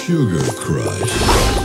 Sugar Crush.